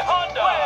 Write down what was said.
Honda.